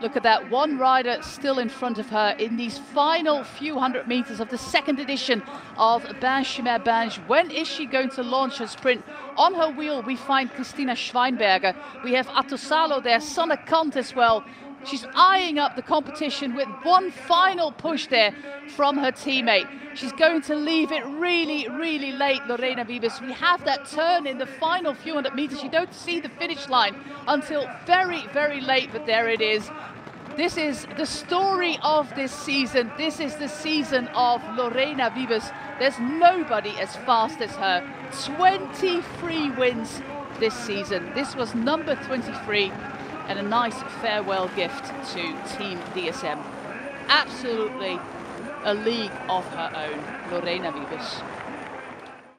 Look at that, one rider still in front of her in these final few hundred meters of the second edition of Bain Binge. When is she going to launch her sprint? On her wheel, we find Christina Schweinberger. We have Ahtosalo there, Sanne Cant as well. She's eyeing up the competition with one final push there from her teammate. She's going to leave it really, really late, Lorena Wiebes. We have that turn in the final few hundred meters. You don't see the finish line until very, very late, but there it is. This is the story of this season. This is the season of Lorena Wiebes. There's nobody as fast as her. 23 wins this season. This was number 23 and a nice farewell gift to Team DSM. Absolutely a league of her own, Lorena Wiebes.